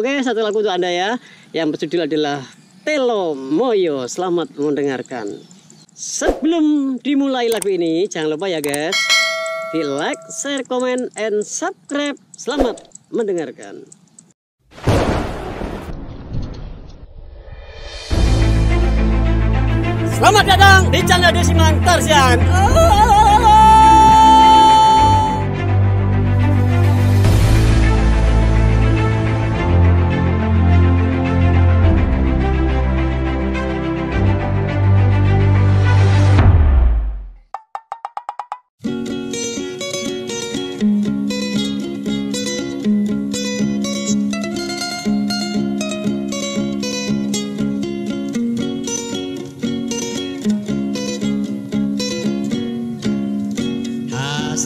Oke, satu lagu untuk Anda ya. Yang berjudul adalah Telo Moyo. Selamat mendengarkan. Sebelum dimulai lagu ini, jangan lupa ya guys. Di like, share, comment, and subscribe. Selamat mendengarkan. Selamat datang di channel Desiman Tarsian. Oh.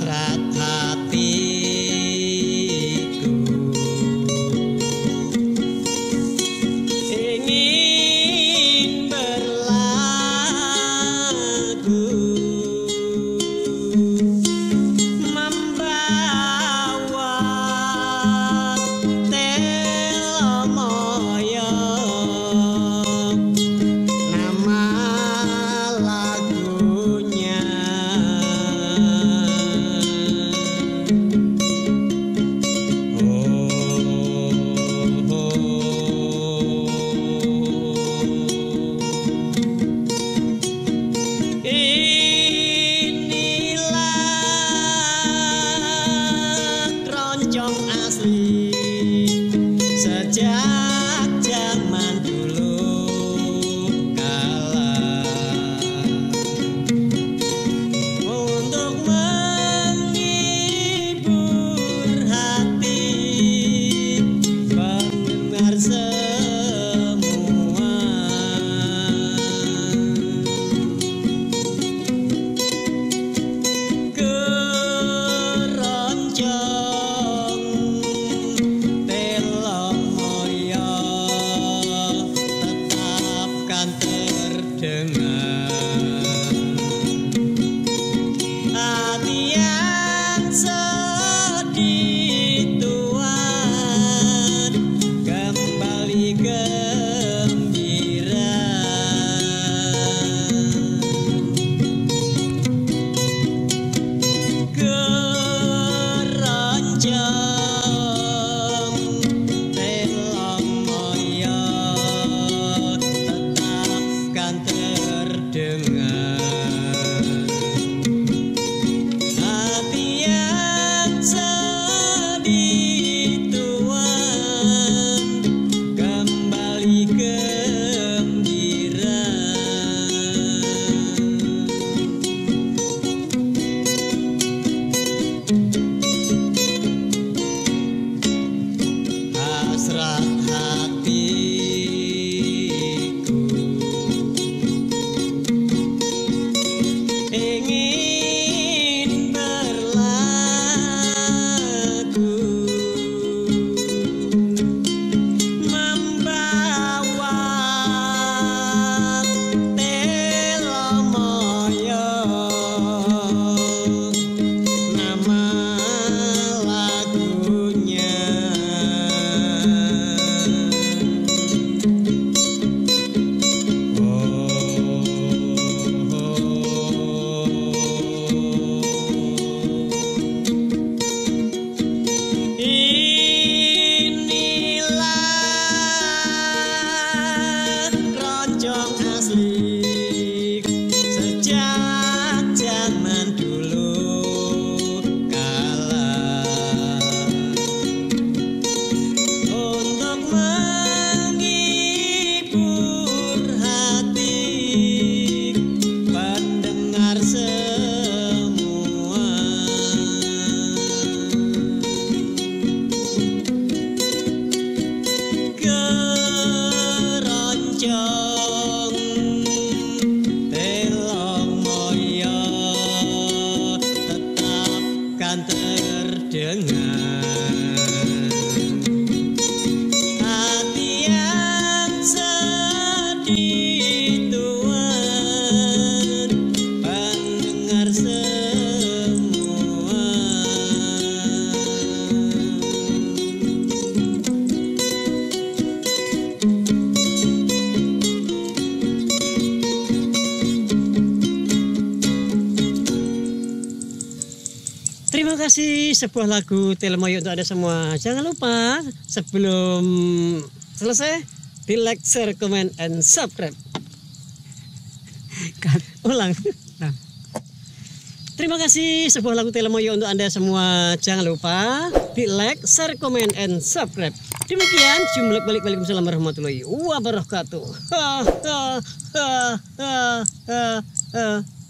that. terdengar Terima kasih sebuah lagu Telemoyo untuk Anda semua. Jangan lupa sebelum selesai di like, share, comment, and subscribe. Ulang. Nah. Terima kasih sebuah lagu Telemoyo untuk Anda semua. Jangan lupa di like, share, comment, and subscribe. Demikian, jumlah balik balik warahmatullahi wabarakatuh. Ha, ha, ha, ha, ha, ha.